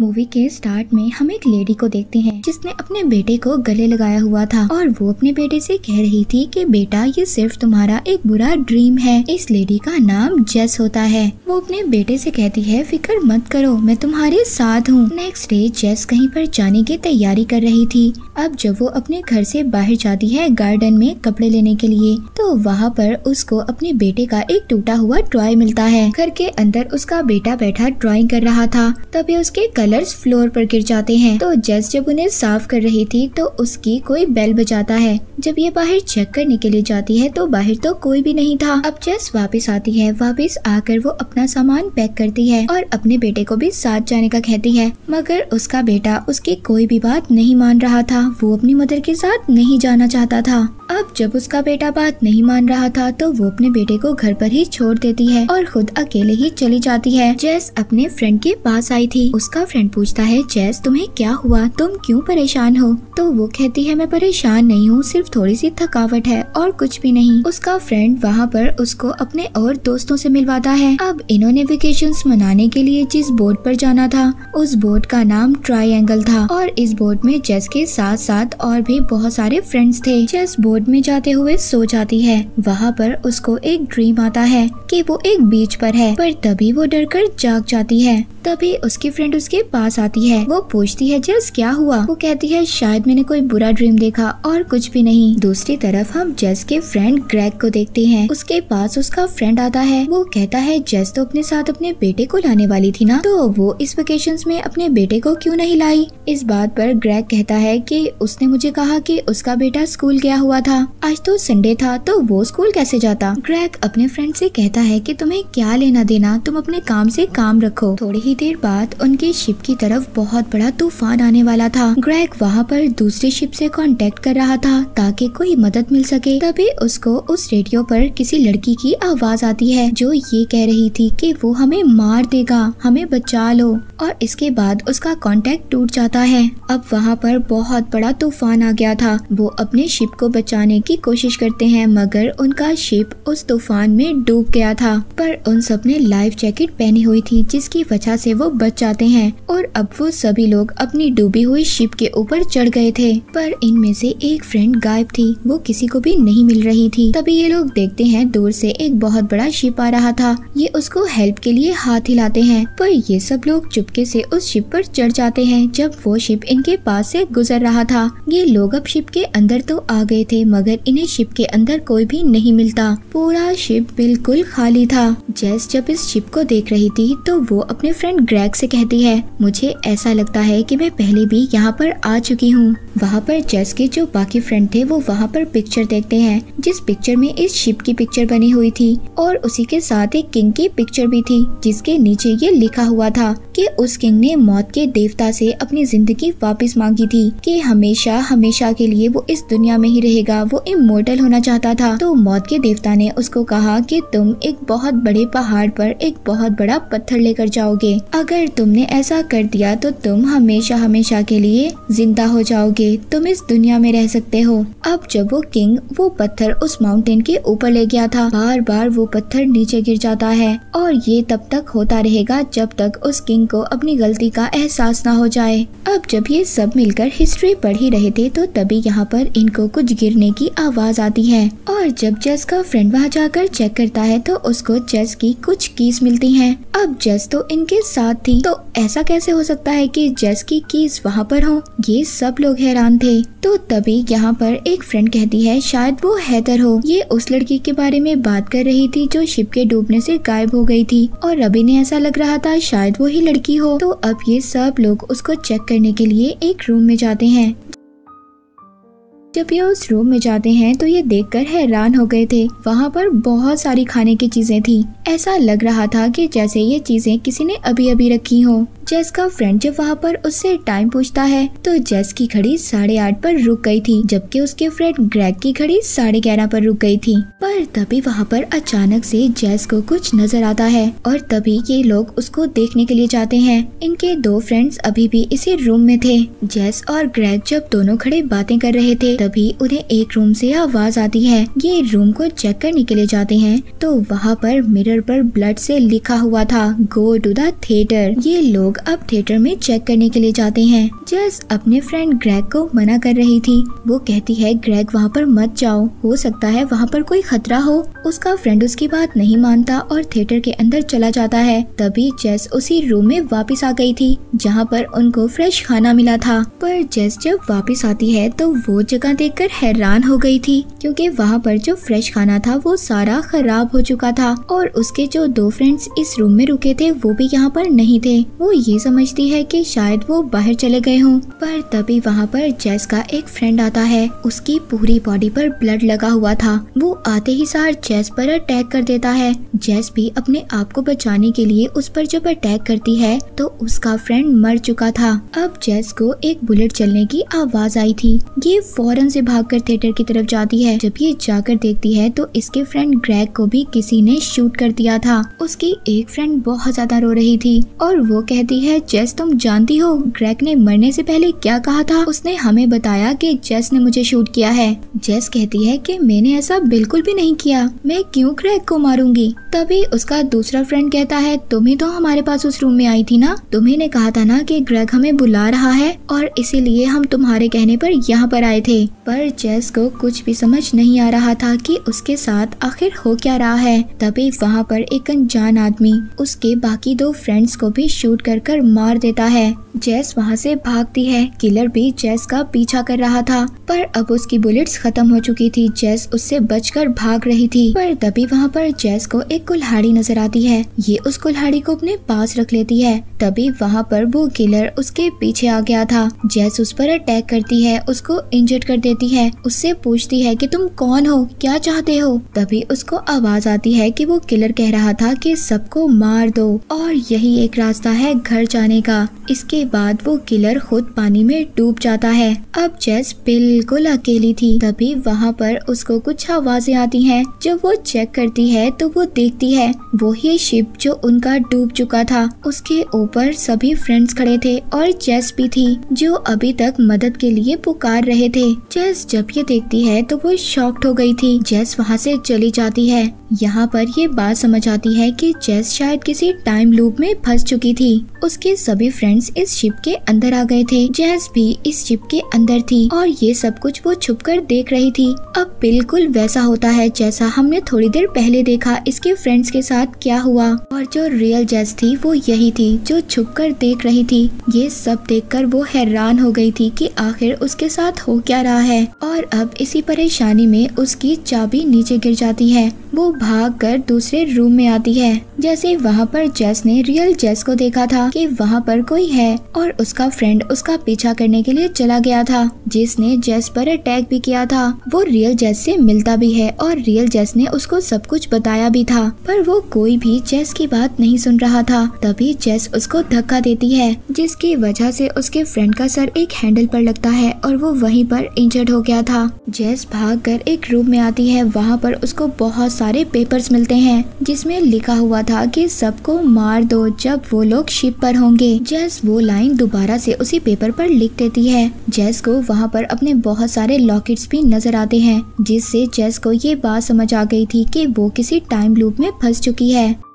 Movie के start में हम एक लेडी को देखते हैं, जिसने अपने बेटे को गले लगाया हुआ था। और वो अपने बेटे से कह रही थी कि, बेटा, ये सिर्फ़ तुम्हारा एक बुरा ड्रीम है। इस लेडी का नाम जेस होता है। वो अपने बेटे से कहती है, फ़िक्र मत करो, मैं तुम्हारे साथ हूँ। नेक्स्ट डे जेस कहीं पर जाने की तैयारी कर रही थी। अब जब वो अपने घर से बाहर जाती है गार्डन में कपड़े लेने के लिए तो वहाँ पर उसको अपने बेटे का एक टूटा हुआ टॉय मिलता है। घर के अंदर उसका बेटा बैठा ड्राइंग कर रहा था। तभी उसके कलर्स फ्लोर पर गिर जाते हैं। तो जस जब उन्हें साफ़ कर रही थी तो उसकी कोई बेल बजाता है। जब ये बाहर चेक करने के लिए जाती है तो बाहर तो कोई भी नहीं था। अब जस वापस आती है। वापस आकर वो अपना सामान पैक करती है और अपने बेटे को भी साथ जाने का कहती है। मगर उसका बेटा उसकी कोई भी बात नहीं मान रहा था। वो अपनी मदर के साथ नहीं जाना चाहता था। अब जब उसका बेटा बात नहीं मान रहा था तो वो अपने बेटे को घर पर ही छोड़ देती है और खुद अकेले ही चली जाती है। जैस अपने फ्रेंड के पास आई थी। उसका फ्रेंड पूछता है जैस तुम्हें क्या हुआ? तुम क्यों परेशान हो? तो वो कहती है, मैं परेशान नहीं हूँ, सिर्फ़ थोड़ी सी थकावट है और कुछ भी नहीं। उसका फ्रेंड वहाँ पर उसको अपने और दोस्तों से मिलवाता है। अब इन्होंने वेकेशन मनाने के लिए जिस बोट पर जाना था, उस बोट का नाम ट्राइंगल था और इस बोट में जैस के साथ साथ और भी बहुत सारे फ्रेंड्स थे। जेस बोट में जाते हुए सो जाती है। वहाँ पर उसको एक ड्रीम आता है कि वो एक बीच पर है, पर तभी वो डर कर जाग जाती है। तभी उसकी फ्रेंड उसके पास आती है। वो पूछती है, जस, क्या हुआ? वो कहती है, शायद मैंने कोई बुरा ड्रीम देखा और कुछ भी नहीं। दूसरी तरफ़ हम जस के फ्रेंड ग्रैग को देखते हैं। उसके पास उसका फ्रेंड आता है। वो कहता है, जस तो अपने साथ अपने बेटे को लाने वाली थी ना? तो वो इस वेकेशन में अपने बेटे को क्यों नहीं लाई? इस बात पर ग्रैग कहता है कि उसने मुझे कहा कि उसका बेटा स्कूल गया हुआ था। आज तो संडे था तो वो स्कूल कैसे जाता? ग्रैग अपने फ्रेंड से कहता है कि, तुम्हें क्या लेना देना? तुम अपने काम से काम रखो। थोड़ी ही देर बाद उनके शिप की तरफ़ बहुत बड़ा तूफ़ान आने वाला था। ग्रैग वहाँ पर दूसरे शिप से कांटेक्ट कर रहा था ताकि कोई मदद मिल सके। तभी उसको उस रेडियो पर किसी लड़की की आवाज़ आती है जो ये कह रही थी कि वो हमें मार देगा, हमें बचा लो। और इसके बाद उसका कांटेक्ट टूट जाता है। अब वहाँ पर बहुत बड़ा तूफ़ान आ गया था। वो अपने शिप को बचाने की कोशिश करते हैं, मगर उनका शिप उस तूफ़ान में डूब गया था। पर उन सबने लाइफ जैकेट पहनी हुई थी, जिसकी वजह से वो बच जाते हैं। और अब वो सभी लोग अपनी डूबी हुई शिप के ऊपर चढ़ गए थे। पर इनमें से एक फ्रेंड गायब थी। वो किसी को भी नहीं मिल रही थी। तभी ये लोग देखते हैं दूर से एक बहुत बड़ा शिप आ रहा था। ये उसको हेल्प के लिए हाथ हिलाते हैं। पर ये सब लोग चुपके से उस शिप पर चढ़ जाते हैं, जब वो शिप इनके पास से गुजर रहा था। ये लोग अब शिप के अंदर तो आ गए थे, मगर इन्हें शिप के अंदर कोई भी नहीं मिलता। पूरा शिप बिल्कुल खाली था। जैस जब इस शिप को देख रही थी तो वो अपने फ्रेंड ग्रैग से कहती है मुझे ऐसा लगता है कि मैं पहले भी यहाँ पर आ चुकी हूँ। वहाँ पर जेस के जो बाकी फ्रेंड थे, वो वहाँ पर पिक्चर देखते हैं, जिस पिक्चर में इस शिप की पिक्चर बनी हुई थी, और उसी के साथ एक किंग की पिक्चर भी थी, जिसके नीचे ये लिखा हुआ था कि उस किंग ने मौत के देवता से अपनी ज़िंदगी वापस मांगी थी, कि हमेशा हमेशा के लिए वो इस दुनिया में ही रहेगा, वो इमोर्टल होना चाहता था। तो मौत के देवता ने उसको कहा कि तुम एक बहुत बड़े पहाड़ पर एक बहुत बड़ा पत्थर लेकर जाओगे। अगर तुमने ऐसा कर दिया तो तुम हमेशा हमेशा के लिए ज़िंदा हो जाओगे। तुम इस दुनिया में रह सकते हो। अब जब वो किंग वो पत्थर उस माउंटेन के ऊपर ले गया था बार बार वो पत्थर नीचे गिर जाता है। और ये तब तक होता रहेगा जब तक उस किंग को अपनी गलती का एहसास ना हो जाए। अब जब ये सब मिलकर हिस्ट्री पढ़ ही रहे थे तो तभी यहाँ पर इनको कुछ गिरने की आवाज़ आती है। और जब जस का फ्रेंड वहाँ जाकर चेक करता है तो उसको जस की कुछ कीस मिलती है। अब जस तो इनके साथ थी तो ऐसा कैसे हो सकता है कि जस की कीज वहाँ पर हो। ये सब लोग हैरान थे। तो तभी यहाँ पर एक फ्रेंड कहती है, शायद वो हैदर हो। ये उस लड़की के बारे में बात कर रही थी जो शिप के डूबने से गायब हो गई थी। और अभी ने ऐसा लग रहा था, शायद वो ही लड़की हो। तो अब ये सब लोग उसको चेक करने के लिए एक रूम में जाते हैं। जब ये उस रूम में जाते हैं तो ये देखकर हैरान हो गए थे। वहाँ पर बहुत सारी खाने की चीज़ें थी। ऐसा लग रहा था कि जैसे ये चीज़ें किसी ने अभी अभी रखी हो। जेस का फ्रेंड जब वहाँ पर उससे टाइम पूछता है तो जेस की घड़ी साढ़े आठ पर रुक गई थी, जबकि उसके फ्रेंड ग्रैग की घड़ी साढ़े ग्यारह पर रुक गई थी। पर तभी वहाँ पर अचानक से जेस को कुछ नज़र आता है, और तभी ये लोग उसको देखने के लिए जाते हैं। इनके दो फ्रेंड्स अभी भी इसी रूम में थे। जेस और ग्रैग जब दोनों खड़े बातें कर रहे थे, तभी उन्हें एक रूम से आवाज़ आती है। ये रूम को चेक करने के लिए जाते हैं। तो वहाँ पर मिरर पर ब्लड से लिखा हुआ था गो टू द थिएटर ये लोग अब थिएटर में चेक करने के लिए जाते हैं। जेस अपने फ्रेंड ग्रेग को मना कर रही थी। वो कहती है ग्रेग वहाँ पर मत जाओ। हो सकता है वहाँ पर कोई खतरा हो। उसका फ्रेंड उसकी बात नहीं मानता और थिएटर के अंदर चला जाता है। तभी जेस उसी रूम में वापस आ गई थी, जहाँ पर उनको फ्रेश खाना मिला था। पर जेस जब वापस आती है तो वो जगह देखकर हैरान हो गई थी, क्योंकि वहाँ पर जो फ्रेश खाना था, वो सारा खराब हो चुका था और उसके जो दो फ्रेंड्स इस रूम में रुके थे, वो भी यहाँ पर नहीं थे। वो ये समझती है कि शायद वो बाहर चले गए हों। पर तभी वहाँ पर जेस का एक फ्रेंड आता है। उसकी पूरी बॉडी पर ब्लड लगा हुआ था। वो आते ही सार जेस पर अटैक कर देता है। जेस भी अपने आप को बचाने के लिए उस पर जब अटैक करती है तो उसका फ्रेंड मर चुका था। अब जेस को एक बुलेट चलने की आवाज़ आई थी। ये फ़ौरन से भागकर थिएटर की तरफ़ जाती है। जब ये जाकर देखती है तो इसके फ्रेंड ग्रैग को भी किसी ने शूट कर दिया था। उसकी एक फ्रेंड बहुत ज़्यादा रो रही थी। और वो कहती है, जेस, तुम जानती हो ग्रैग ने मरने से पहले क्या कहा था? उसने हमें बताया कि जेस ने मुझे शूट किया है। जेस कहती है कि मैंने ऐसा बिल्कुल भी नहीं किया। मैं क्यों क्रैक को मारूँगी? तभी उसका दूसरा फ्रेंड कहता है, तुम्हें तो हमारे पास उस रूम में आई थी ना? तुम्हें ने कहा था ना कि ग्रैग हमें बुला रहा है और इसीलिए हम तुम्हारे कहने पर यहाँ पर आए थे। पर जेस को कुछ भी समझ नहीं आ रहा था कि उसके साथ आखिर हो क्या रहा है। तभी वहाँ पर एक अनजान आदमी, उसके बाकी दो फ्रेंड्स को भी शूट कर कर मार देता है। जेस वहाँ से भागती है। किलर भी जेस का पीछा कर रहा था। पर अब उसकी बुलेट्स खत्म हो चुकी थी। जेस उससे बचकर भाग रही थी। पर तभी वहाँ पर जेस को एक कुल्हाड़ी नज़र आती है। ये उस कुल्हाड़ी को अपने पास रख लेती है। तभी वहाँ पर वो किलर उसके पीछे आ गया था। जैस उस पर अटैक करती है, उसको इंजर्ड कर देती है। उससे पूछती है कि तुम कौन हो? क्या चाहते हो? तभी उसको आवाज़ आती है कि वो किलर कह रहा था कि सबको मार दो। और यही एक रास्ता है घर जाने का। इसके बाद वो किलर खुद पानी में डूब जाता है। अब जैस बिल्कुल अकेली थी। तभी वहाँ पर उसको कुछ आवाज़ें आती हैं। जब वो चेक करती है तो वो देखती है, वो ही शिप जो उनका डूब चुका था। उसके ऊपर सभी फ्रेंड्स खड़े थे और जेस भी थी, जो अभी तक मदद के लिए पुकार रहे थे। जेस जब ये देखती है तो वो शॉक्ड हो गई थी। जेस वहाँ से चली जाती है। यहाँ पर ये बात समझ आती है कि जेस शायद किसी टाइम लूप में फंस चुकी थी। उसके सभी फ्रेंड्स इस शिप के अंदर आ गए थे। जेस भी इस शिप के अंदर थी और ये सब कुछ वो छुप कर देख रही थी। अब बिल्कुल वैसा होता है जैसा हमने थोड़ी देर पहले देखा इसके फ्रेंड्स के साथ क्या हुआ। और जो रियल जेस थी वो यही थी, जो छुप कर देख रही थी। ये सब देखकर वो हैरान हो गई थी कि आखिर उसके साथ हो क्या रहा है। और अब इसी परेशानी में उसकी चाबी नीचे गिर जाती है। वो भाग कर दूसरे रूम में आती है। जैसे वहाँ पर जेस ने रियल जेस को देखा था कि वहाँ पर कोई है और उसका फ्रेंड उसका पीछा करने के लिए चला गया था। जिसने जेस पर अटैक भी किया था। वो रियल जेस से मिलता भी है और रियल जेस ने उसको सब कुछ बताया भी था। पर वो कोई भी जेस की बात नहीं सुन रहा था। तभी जेस उसको धक्का देती है, जिसकी वजह से उसके फ्रेंड का सर एक हैंडल पर लगता है और वो वहीं पर इंजर्ड हो गया था। जेस भाग कर एक रूम में आती है, वहाँ पर उसको बहुत सारे पेपर्स मिलते हैं, जिसमें लिखा हुआ था कि सबको मार दो जब वो लोग शिप पर होंगे। जेस वो लाइन दोबारा से उसी पेपर पर लिख देती है। जेस को वहाँ पर अपने बहुत सारे लॉकेट्स भी नज़र आते हैं, जिससे जेस को ये बात समझ आ गई थी कि वो किसी टाइम लूप में फंस चुकी है।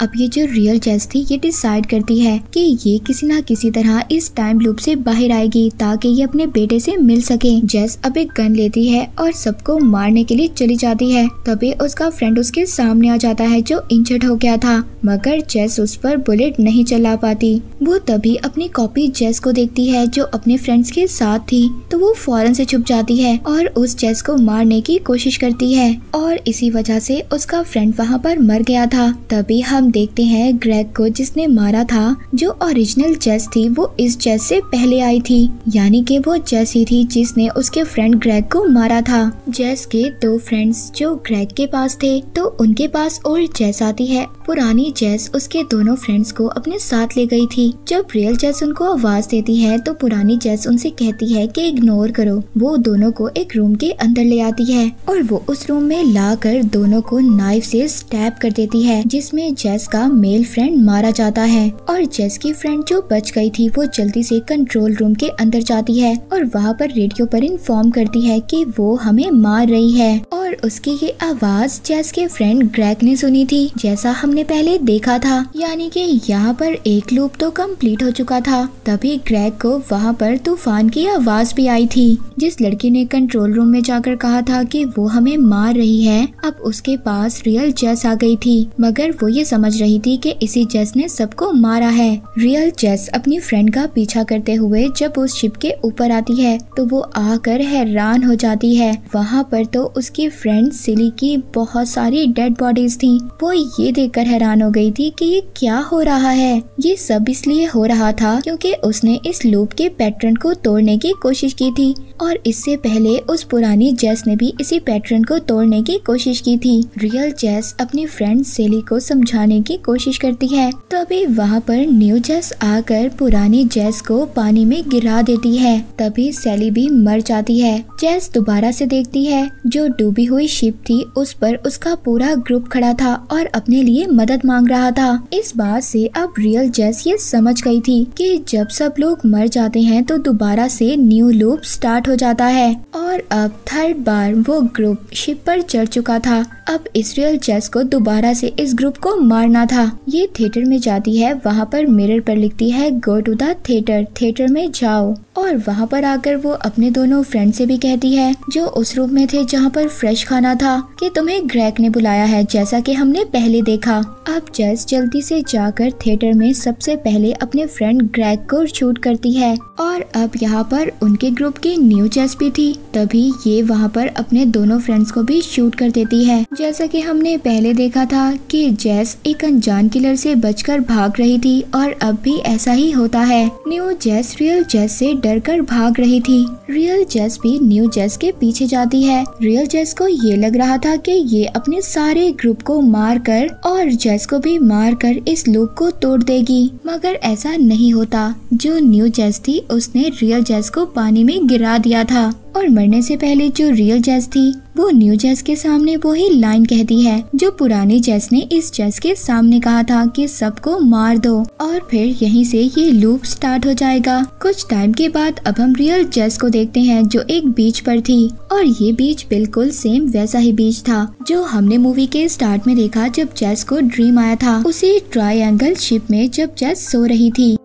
अब ये जो रियल जेस थी, ये डिसाइड करती है कि ये किसी ना किसी तरह इस टाइम लूप से बाहर आएगी ताकि ये अपने बेटे से मिल सके। जेस अब एक गन लेती है और सबको मारने के लिए चली जाती है। तभी उसका फ्रेंड उसके सामने आ जाता है जो इंजर्ड हो गया था, मगर जेस उस पर बुलेट नहीं चला पाती। वो तभी अपनी कॉपी जेस को देखती है जो अपने फ्रेंड्स के साथ थी तो वो फ़ौरन से छुप जाती है और उस जेस को मारने की कोशिश करती है। और इसी वजह से उसका फ्रेंड वहाँ पर मर गया था। तभी हम देखते हैं ग्रेग को जिसने मारा था। जो ओरिजिनल चेस थी, वो इस चेस से पहले आई थी। यानी कि वो जैस ही थी जिसने उसके फ्रेंड ग्रेग को मारा था। जेस के दो फ्रेंड्स जो ग्रेग के पास थे तो उनके पास ओल्ड जेस आती है। पुरानी जेस उसके दोनों फ्रेंड्स को अपने साथ ले गई थी। जब रियल जेस उनको आवाज़ देती है तो पुरानी जेस उनसे कहती है कि इग्नोर करो। वो दोनों को एक रूम के अंदर ले आती है और वो उस रूम में लाकर दोनों को नाइफ से स्टैप कर देती है, जिसमें जेस का मेल फ्रेंड मारा जाता है। और जेस की फ्रेंड जो बच गई थी, वो जल्दी से कंट्रोल रूम के अंदर जाती है और वहाँ पर रेडियो पर इन्फॉर्म करती है कि वो हमें मार रही है। और उसकी ये आवाज़ जेस के फ्रेंड ग्रैग ने सुनी थी। जैसा हमने हमने पहले देखा था। यानी कि यहाँ पर एक लूप तो कंप्लीट हो चुका था। तभी ग्रैग को वहाँ पर तूफ़ान की आवाज़ भी आई थी। जिस लड़की ने कंट्रोल रूम में जाकर कहा था कि वो हमें मार रही है, अब उसके पास रियल जेस आ गई थी। मगर वो ये समझ रही थी कि इसी जेस ने सबको मारा है। रियल जेस अपनी फ्रेंड का पीछा करते हुए जब उस शिप के ऊपर आती है तो वो आकर हैरान हो जाती है। वहाँ पर तो उसकी फ्रेंड सिली की बहुत सारी डेड बॉडीज थी। वो ये देखकर हैरान हो गई थी कि ये क्या हो रहा है। ये सब इसलिए हो रहा था क्योंकि उसने इस लूप के पैटर्न को तोड़ने की कोशिश की थी और इससे पहले उस पुरानी जेस ने भी इसी पैटर्न को तोड़ने की कोशिश की थी। रियल जेस अपनी फ्रेंड सेली को समझाने की कोशिश करती है। तभी वहाँ पर न्यू जेस आकर पुरानी जेस को पानी में गिरा देती है। तभी सेली भी मर जाती है। जेस दोबारा से देखती है। जो डूबी हुई शिप थी उस पर उसका पूरा ग्रुप खड़ा था और अपने लिए मदद मांग रहा था। इस बात से अब रियल जेस ये समझ गई थी कि जब सब लोग मर जाते हैं तो दोबारा से न्यू लूप स्टार्ट हो जाता है। और अब थर्ड बार वो ग्रुप शिप पर चढ़ चुका था। अब इसराइल जेस को दोबारा से इस ग्रुप को मारना था। ये थिएटर में जाती है, वहाँ पर मिरर पर लिखती है go to the theatre theatre में जाओ। और वहाँ पर आकर वो अपने दोनों फ्रेंड से भी कहती है, जो उस रूम में थे जहाँ पर फ्रेश खाना था, कि तुम्हें ग्रैक ने बुलाया है, जैसा कि हमने पहले देखा। अब जेस जल्दी से जाकर थिएटर में सबसे पहले अपने फ्रेंड ग्रैक को शूट करती है। और अब यहाँ पर उनके ग्रुप की न्यू जेस भी थी, तभी ये वहाँ पर अपने दोनों फ्रेंड्स को भी शूट कर देती है। जैसा कि हमने पहले देखा था कि जेस एक अनजान किलर से बचकर भाग रही थी, और अब भी ऐसा ही होता है। न्यू जेस रियल जेस से डरकर भाग रही थी। रियल जेस भी न्यू जेस के पीछे जाती है। रियल जेस को ये लग रहा था कि ये अपने सारे ग्रुप को मार कर और जेस को भी मार कर इस लूप को तोड़ देगी। मगर ऐसा नहीं होता। जो न्यू जेस थी, उसने रियल जेस को पानी में गिरा दिया था। और मरने से पहले जो रियल जेस थी, वो न्यू जेस के सामने वही लाइन कहती है, जो पुरानी जेस ने इस जेस के सामने कहा था कि सबको मार दो। और फिर यहीं से ये लूप स्टार्ट हो जाएगा। कुछ टाइम के बाद अब हम रियल जेस को देखते हैं, जो एक बीच पर थी। और ये बीच बिल्कुल सेम वैसा ही बीच था, जो हमने मूवी के स्टार्ट में देखा जब जेस को ड्रीम आया था। उसी ट्रायंगल शिप में जब जेस सो रही थी।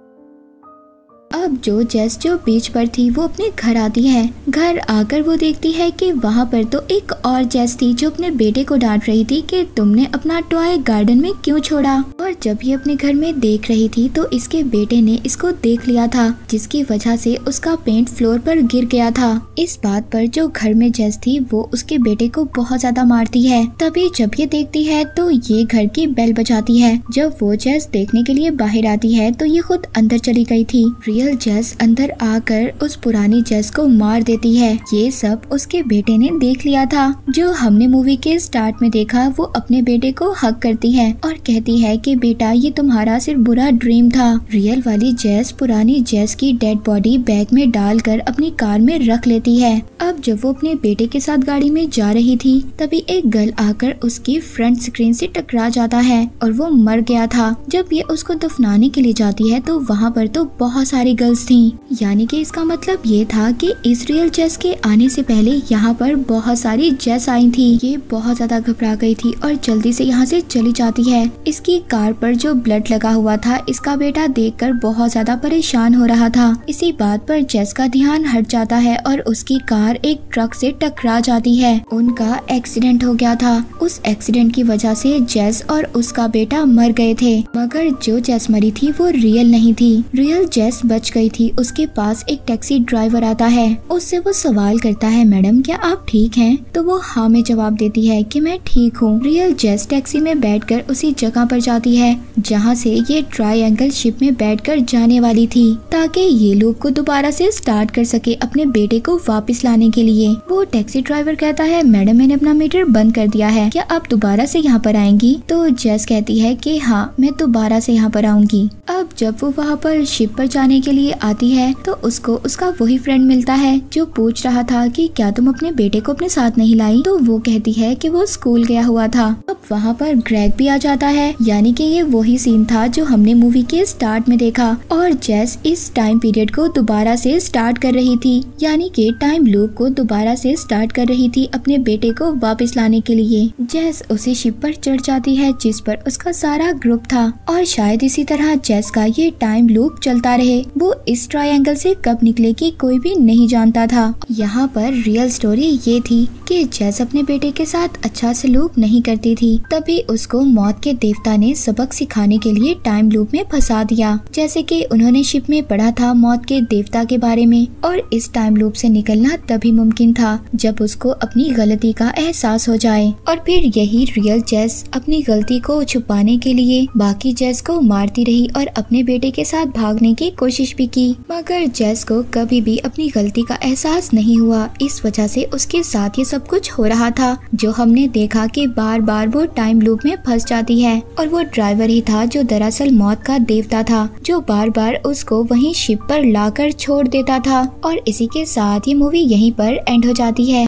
जो जेस जो बीच पर थी, वो अपने घर आती है। घर आकर वो देखती है कि वहाँ पर तो एक और जेस थी जो अपने बेटे को डांट रही थी कि तुमने अपना टॉय गार्डन में क्यों छोड़ा? और जब ये अपने घर में देख रही थी तो इसके बेटे ने इसको देख लिया था, जिसकी वजह से उसका पेंट फ्लोर पर गिर गया था। इस बात पर जो घर में जेस थी, वो उसके बेटे को बहुत ज़्यादा मारती है। तभी जब ये देखती है तो ये घर की बेल बजाती है। जब वो जेस देखने के लिए बाहर आती है तो ये खुद अंदर चली गई थी। रियल जेस अंदर आकर उस पुरानी जेस को मार देती है। ये सब उसके बेटे ने देख लिया था। जो हमने मूवी के स्टार्ट में देखा, वो अपने बेटे को हक करती है और कहती है कि, बेटा, ये तुम्हारा सिर्फ़ बुरा ड्रीम था। रियल वाली जेस पुरानी जेस की डेड बॉडी बैग में डालकर अपनी कार में रख लेती है। अब जब वो अपने बेटे के साथ गाड़ी में जा रही थी, तभी एक गर्ल आकर उसकी फ्रंट स्क्रीन से टकरा जाता है और वो मर गया था। जब ये उसको दफनाने के लिए जाती है तो वहाँ पर तो बहुत सारी गर्ल्स थी। यानी कि इसका मतलब ये था कि इसराइल जेस के आने से पहले यहाँ पर बहुत सारी जेस आई थी। ये बहुत ज़्यादा घबरा गई थी और जल्दी से यहाँ से चली जाती है। इसकी कार पर जो ब्लड लगा हुआ था, इसका बेटा देखकर बहुत ज़्यादा परेशान हो रहा था। इसी बात पर जेस का ध्यान हट जाता है और उसकी कार एक ट्रक से टकरा जाती है। उनका एक्सीडेंट हो गया था। उस एक्सीडेंट की वजह से जेस और उसका बेटा मर गए थे। मगर जो जेस मरी थी वो रियल नहीं थी। रियल जेस बच गई थी। उसके पास एक टैक्सी ड्राइवर आता है। उससे वो सवाल करता है, मैडम, क्या आप ठीक हैं? तो वो हाँ में जवाब देती है कि मैं ठीक हूँ। रियल जेस टैक्सी में बैठकर उसी जगह पर जाती है, जहाँ से ये ट्रायंगल शिप में बैठकर जाने वाली थी, ताकि ये लोग को दोबारा से स्टार्ट कर सके अपने बेटे को वापस लाने के लिए। वो टैक्सी ड्राइवर कहता है, मैडम, मैंने अपना मीटर बंद कर दिया है। क्या आप दोबारा से यहाँ पर आएँगी? तो जेस कहती है कि हाँ मैं दोबारा से यहाँ पर आऊँगी। अब जब वो वहाँ पर शिप पर जाने के लिए आती है तो उसको उसका वही फ्रेंड मिलता है, जो पूछ रहा था कि क्या तुम अपने बेटे को अपने साथ नहीं लाई? तो वो कहती है कि वो स्कूल गया हुआ था। अब वहाँ पर ग्रैग भी आ जाता है, यानी कि ये वही सीन था जो हमने मूवी के स्टार्ट में देखा। और जेस इस टाइम पीरियड को दोबारा से स्टार्ट कर रही थी, यानी कि टाइम लूप को दोबारा से स्टार्ट कर रही थी अपने बेटे को वापस लाने के लिए। जेस उसी शिप पर चढ़ जाती है, जिस पर उसका सारा ग्रुप था। और शायद इसी तरह जेस का ये टाइम लूप चलता रहे। वो इस ट्रायंगल से कब निकलेगी कोई भी नहीं जानता था। यहाँ पर रियल स्टोरी ये थी कि जेस अपने बेटे के साथ अच्छा सलूक नहीं करती थी। तभी उसको मौत के देवता ने सबक सिखाने के लिए टाइम लूप में फंसा दिया। जैसे कि उन्होंने शिप में पढ़ा था मौत के देवता के बारे में। और इस टाइम लूप से निकलना तभी मुमकिन था, जब उसको अपनी गलती का एहसास हो जाए। और फिर यही रियल जेस अपनी गलती को छुपाने के लिए बाकी जेस को मारती रही और अपने बेटे के साथ भागने की कोशिश भी की। मगर जेस को कभी भी अपनी गलती का एहसास नहीं हुआ। इस वजह से उसके साथ ये सब कुछ हो रहा था। जो हमने देखा कि बार बार वो टाइम लूप में फंस जाती है। और वो ड्राइवर ही था जो दरअसल मौत का देवता था, जो बार बार उसको वहीं शिप पर लाकर छोड़ देता था। और इसी के साथ ये मूवी यहीं पर एंड हो जाती है।